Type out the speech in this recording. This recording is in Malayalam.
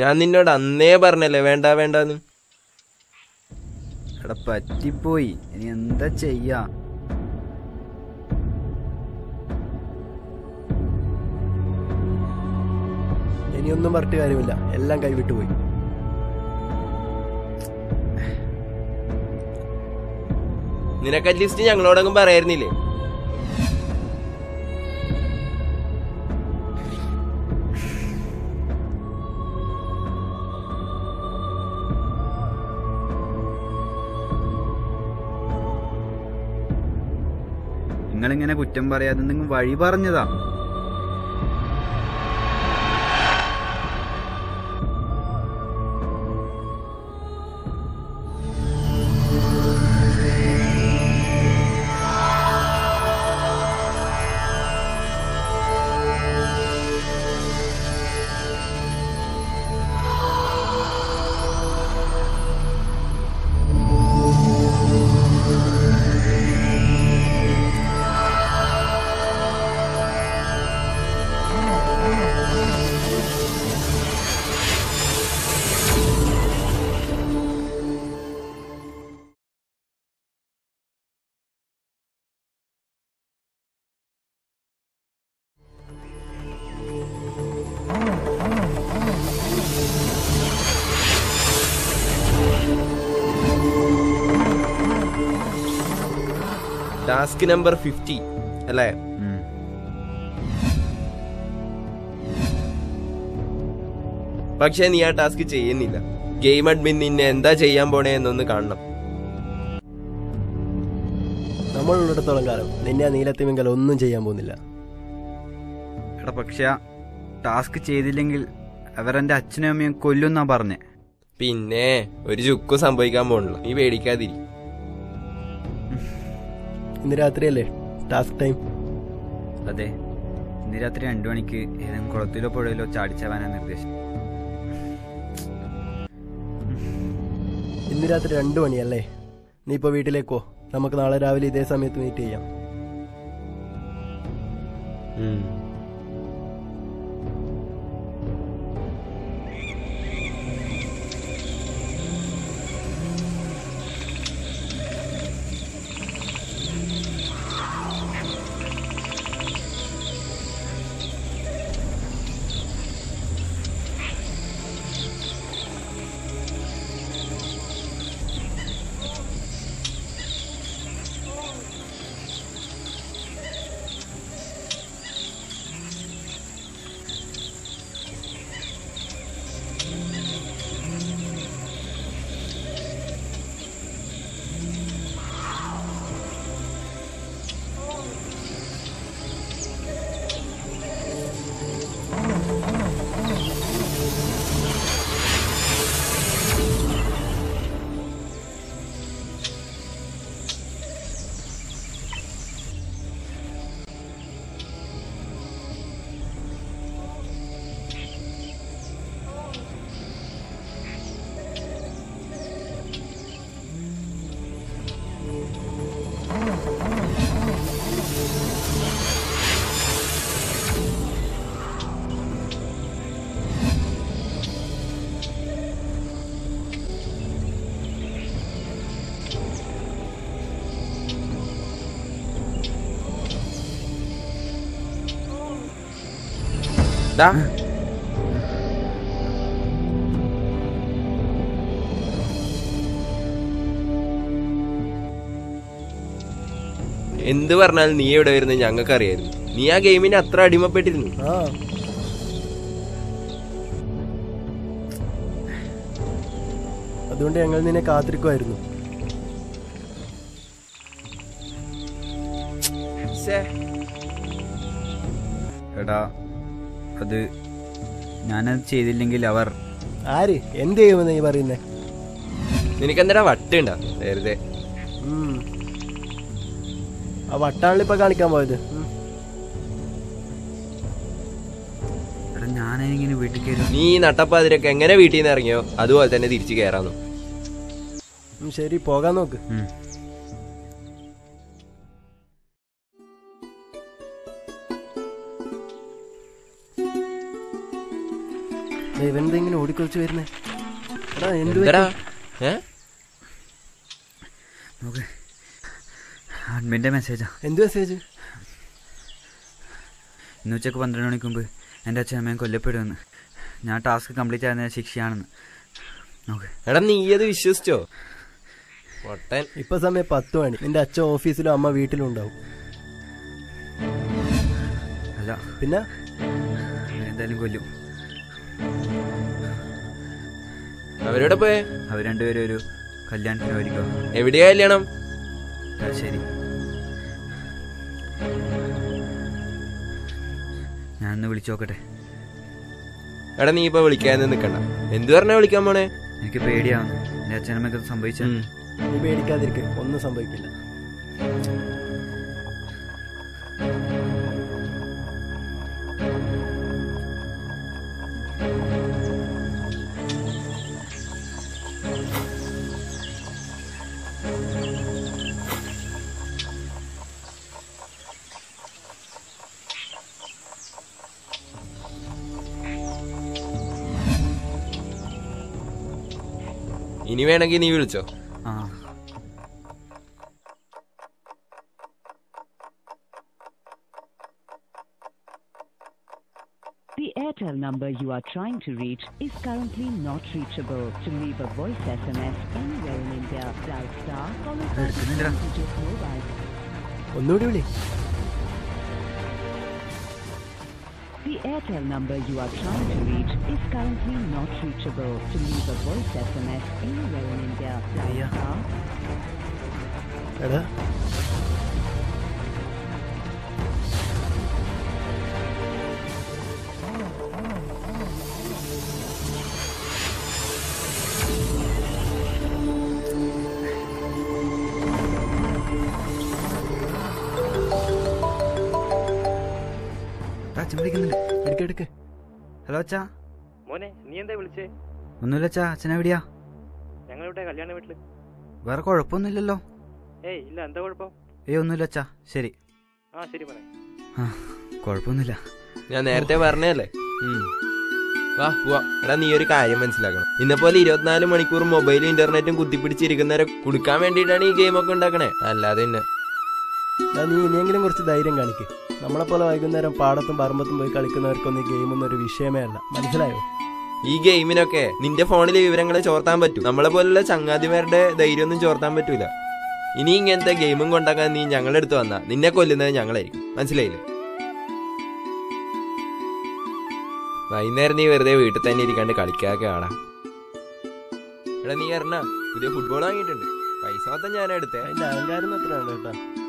ഞാൻ നിന്നോട് അന്നേ പറഞ്ഞല്ലേ വേണ്ട വേണ്ടെന്ന്. എടാ പറ്റിപ്പോയി. ഇനി എന്താ ചെയ്യാ? ഇനിയൊന്നും പറഞ്ഞിട്ട് കാര്യമില്ല. എല്ലാം കൈവിട്ടു പോയി. നിനക്ക് അറ്റ്ലീസ്റ്റ് ഞങ്ങളോടൊന്നും പറയായിരുന്നില്ലേ? നിങ്ങളിങ്ങനെ കുറ്റം പറയാതെ നിങ്ങൾ വഴി പറഞ്ഞതാ. ടാസ്ക് നമ്പർ ഫിഫ്റ്റി അല്ലേ? പക്ഷെ നീ ആ ടാസ്ക് ചെയ്യുന്നില്ല. ഗെയിം അഡ്മിൻ നിന്നെ എന്താ ചെയ്യാൻ പോണേ എന്നൊന്ന് കാണണം. നമ്മളുള്ളിടത്തോളം കാലം നിന്നെ ആ നീലത്തിമിങ്കൽ ഒന്നും ചെയ്യാൻ പോകുന്നില്ല. എടാ പക്ഷെ ടാസ്ക് ചെയ്തില്ലെങ്കിൽ അവരെന്റെ അച്ഛനും അമ്മയും കൊല്ലുന്നാ പറഞ്ഞേ. പിന്നെ ഒരു ചുക്കും സംഭവിക്കാൻ പോണില്ല. നീ പേടിക്കാതിരി. ഇന്ന് രാത്രിയല്ലേ ടാസ്ക് ടൈം അതെ. ഇന്ന് രാത്രി രണ്ടു മണിക്ക് ഏതെങ്കിലും കുളത്തിലോ പുഴയിലോ ചാടിച്ചവാനാ നിർദ്ദേശം. ഇന്ന് രാത്രി രണ്ടു മണിയല്ലേ? നീ ഇപ്പോൾ വീട്ടിലേക്കോ നമുക്ക് നാളെ രാവിലെ ഇതേ സമയത്ത് മീറ്റ് ചെയ്യാം. ദാ. എന്ത് പറഞ്ഞാലും നീ എവിടെ വരുന്നത് ഞങ്ങൾക്ക് അറിയായിരുന്നു നീ ആ ഗെയിമിന് അത്ര അടിമപ്പെട്ടിരുന്നു. അതുകൊണ്ട് ഞങ്ങൾ നിന്നെ കാത്തിരിക്കുമായിരുന്നു. എടാ അത് ഞാനത് ചെയ്തില്ലെങ്കിൽ അവർ ആര്? എന്ത് ചെയ്യുമെന്ന് നീ പറയുന്നേ? നിനക്ക് എന്തിനാ വട്ടുണ്ടാ വെറുതെ. ആ വട്ടാണല്ലോ ഇപ്പൊ കാണിക്കാൻ പോയത്. ഉം. എടാ ഞാനിങ്ങനെ വീട്ടിൽ കയറി നീ നട്ടപ്പാതിരൊക്കെ എങ്ങനെ വീട്ടിൽ നിന്ന് ഇറങ്ങിയോ? അതുപോലെ തന്നെ തിരിച്ചു കയറാന്നു. ശരി പോകാൻ നോക്ക്. ഇവനെന്തെങ്കിലും ഓടിക്കളിച്ച് വരുന്നേ? എടാ എന്ത് എന്തടാ? ഏ? നോക്ക്. അഡ്മിന്റെ മെസ്സേജാ. എന്ത് മെസ്സേജ്? ഇന്ന് ഉച്ചയ്ക്ക് പന്ത്രണ്ട് മണിക്ക് മുമ്പ് എന്റെ അച്ഛൻ അമ്മയും കൊല്ലപ്പെടുമെന്ന്. ഞാൻ ടാസ്ക് കംപ്ലീറ്റ് ആയതിന് ശിക്ഷയാണെന്ന്. നോക്ക്. എടാ നീ അത് വിശ്വസിച്ചോ? പൊട്ടൻ. ഇപ്പൊ സമയം പത്ത് മണി. നിന്റെ അച്ഛൻ ഓഫീസിലും അമ്മ വീട്ടിലും ഉണ്ടാവും. അല്ല. പിന്നെ? എന്തായാലും കൊല്ലും. അവരോടെ പോയേ? അവർ രണ്ടുപേരും ഒരു കല്യാണത്തിന് ഒരുക്കുക എവിടെയാ കല്യാണം? ശരി ഞാനൊന്ന് വിളിച്ചു നോക്കട്ടെ. എടാ നീ ഇപ്പൊ വിളിക്കാതെ നിക്കണ്ട എന്ത് പറഞ്ഞാ വിളിക്കാൻ പോണേ? എനിക്ക് പേടിയാവുന്നു. എന്റെ അച്ഛനമ്മക്ക് സംഭവിച്ചു. പേടിക്കാതിരിക്കെ. ഒന്നും സംഭവിക്കില്ല. ഇനി വേണമെങ്കിൽ നീ വിളിച്ചോ ആ The Airtel number you are trying to reach is currently not reachable. To leave a voice SMS anywhere in India, dial star followed by the എടുക്കുന്നില്ലടാ. messages mobile. ഒന്നുകൂടി വിളി The Airtel number you are trying to reach is currently not reachable. To leave a voice SMS anywhere in India, dial star hello അച്ഛാ. മോനെ നീ എന്താ വിളിച്ചേ? ഒന്നുമില്ല അച്ഛാ അച്ഛൻ എവിടെയാ? ഞങ്ങളിവിടെ കല്യാണ വീട്ടിൽ. വേറെ കുഴപ്പമൊന്നുമില്ലല്ലോ. ഏയ് ഇല്ല എന്താ കുഴപ്പം? ഏയ് ഒന്നുമില്ല അച്ഛാ ശരി. ആ ശരി പറ ആ കുഴപ്പമൊന്നുമില്ല. ഞാൻ നേരത്തെ പറഞ്ഞല്ലേ വാ പോവാ. എടാ നീ ഒരു കാര്യം മനസ്സിലാക്കണം. ഇന്നെ പോലെ ഇരുപത്തിനാല് മണിക്കൂർ മൊബൈലും ഇന്റർനെറ്റും കുത്തിപ്പിടിച്ചിരിക്കുന്നവരെ കുടുക്കാൻ വേണ്ടിയിട്ടാണ് ഈ ഗെയിമൊക്കെ ഉണ്ടാക്കണേ. അല്ലാതെ തന്നെ നീ ഇനിയെങ്കിലും കുറച്ച് ധൈര്യം കാണിക്ക്. നമ്മളെപ്പോലെ വൈകുന്നേരം പാടത്തും പറമ്പത്തും പോയി കളിക്കുന്നവർക്കൊന്നും ഈ ഗെയിമൊന്നും ഒരു വിഷയമേ അല്ല. മനസ്സിലായോ? ഈ ഗെയിമിനൊക്കെ നിന്റെ ഫോണിലെ വിവരങ്ങൾ ചോർത്താൻ പറ്റും. നമ്മളെ പോലുള്ള ചങ്ങാതിമാരുടെ ധൈര്യമൊന്നും ചോർത്താൻ പറ്റൂല. ഇനി ഇങ്ങനത്തെ ഗെയിമും കൊണ്ടാക്കാൻ നീ ഞങ്ങളുടെ അടുത്ത് വന്നാ നിന്നെ കൊല്ലുന്നത് ഞങ്ങളായിരിക്കും. മനസ്സിലായില്ലേ? വൈകുന്നേരം നീ വെറുതെ വീട്ടിൽ തന്നെ ഇരിക്കാണ്ട് കളിക്കാക്കെ ആടാ. എടാ നീ അറിഞ്ഞ പുതിയ ഫുട്ബോൾ വാങ്ങിയിട്ടുണ്ട്. പൈസ മൊത്തം ഞാൻ എടുത്തേ. അതിന്റെ അഹങ്കാരം എത്രയാണ് കേട്ടാ?